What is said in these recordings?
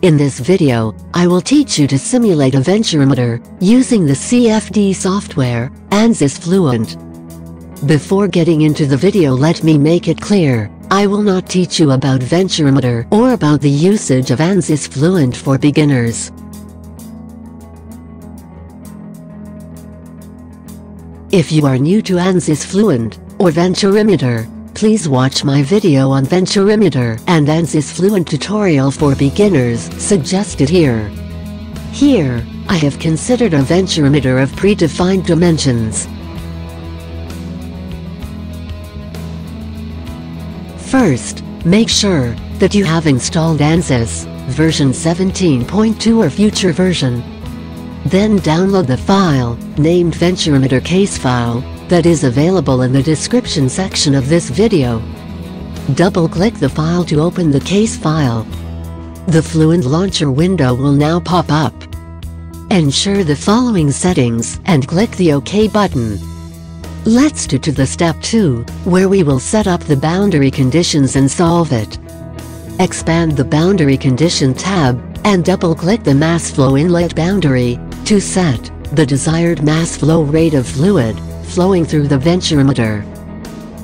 In this video, I will teach you to simulate a venturimeter using the CFD software, ANSYS Fluent. Before getting into the video let me make it clear, I will not teach you about venturimeter or about the usage of ANSYS Fluent for beginners. If you are new to ANSYS Fluent, or Venturimeter, please watch my video on Venturimeter and ANSYS Fluent tutorial for beginners suggested here. Here, I have considered a venturimeter of predefined dimensions. First, make sure that you have installed ANSYS version 17.2 or future version. Then download the file, named Venturimeter case file, that is available in the description section of this video. Double-click the file to open the case file. The Fluent Launcher window will now pop up. Ensure the following settings and click the OK button. Let's do to the step 2, where we will set up the boundary conditions and solve it. Expand the Boundary Condition tab, and double-click the Mass Flow Inlet boundary, to set the desired mass flow rate of fluid flowing through the venturimeter.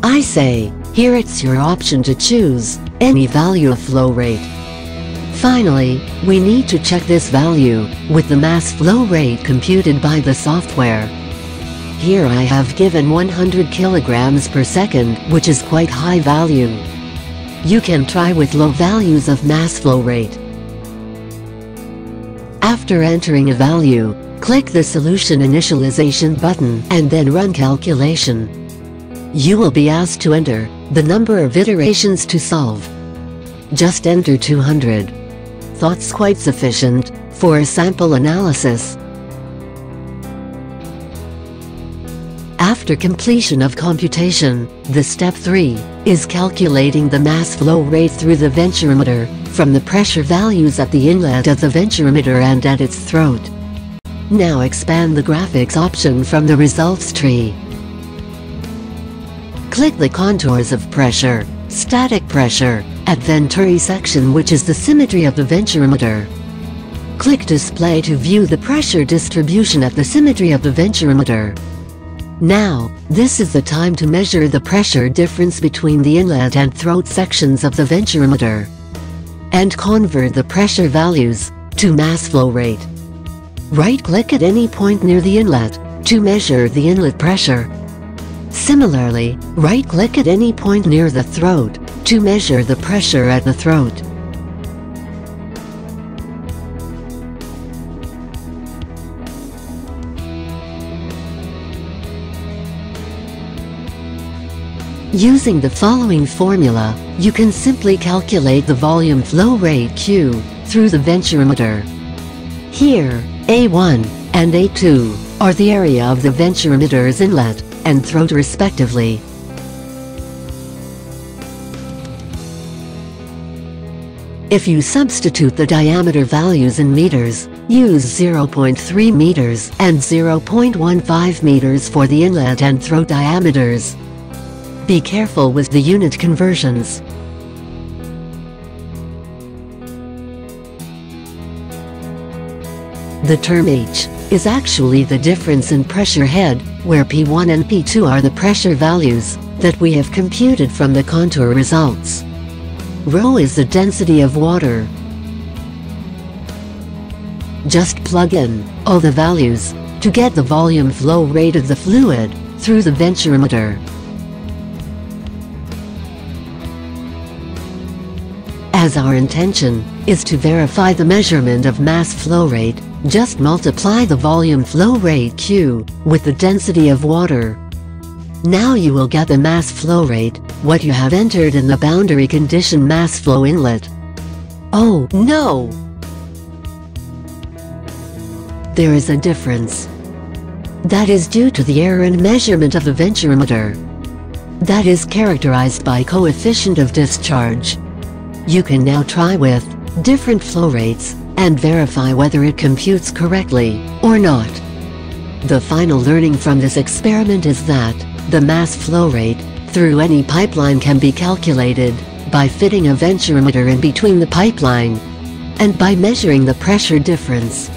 I say, here it's your option to choose any value of flow rate. Finally, we need to check this value with the mass flow rate computed by the software. Here I have given 100 kilograms per second, which is quite high value. You can try with low values of mass flow rate. After entering a value, click the Solution Initialization button and then Run Calculation. You will be asked to enter the number of iterations to solve. Just enter 200. Thoughts quite sufficient for a sample analysis. After completion of computation, the step 3 is calculating the mass flow rate through the venturimeter from the pressure values at the inlet of the venturimeter and at its throat. Now expand the graphics option from the results tree. Click the contours of pressure, static pressure, at Venturi section which is the symmetry of the venturimeter. Click display to view the pressure distribution at the symmetry of the venturimeter. Now, this is the time to measure the pressure difference between the inlet and throat sections of the venturimeter. And convert the pressure values to mass flow rate. Right-click at any point near the inlet to measure the inlet pressure. Similarly, right-click at any point near the throat to measure the pressure at the throat. Using the following formula, you can simply calculate the volume flow rate Q through the venturimeter. Here, A1 and A2 are the area of the venturimeter's inlet and throat respectively. If you substitute the diameter values in meters, use 0.3 meters and 0.15 meters for the inlet and throat diameters. Be careful with the unit conversions. The term H is actually the difference in pressure head, where P1 and P2 are the pressure values that we have computed from the contour results. Rho is the density of water. Just plug in all the values to get the volume flow rate of the fluid through the venturimeter. As our intention is to verify the measurement of mass flow rate, just multiply the volume flow rate Q with the density of water. Now you will get the mass flow rate, what you have entered in the boundary condition mass flow inlet. Oh no! There is a difference. That is due to the error in measurement of the venturimeter. That is characterized by coefficient of discharge. You can now try with different flow rates and verify whether it computes correctly or not. The final learning from this experiment is that the mass flow rate through any pipeline can be calculated by fitting a venturimeter in between the pipeline. and by measuring the pressure difference.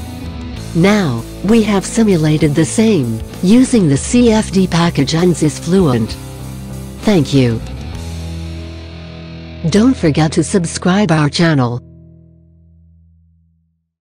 Now, we have simulated the same, using the CFD package ANSYS Fluent. Thank you. Don't forget to subscribe our channel.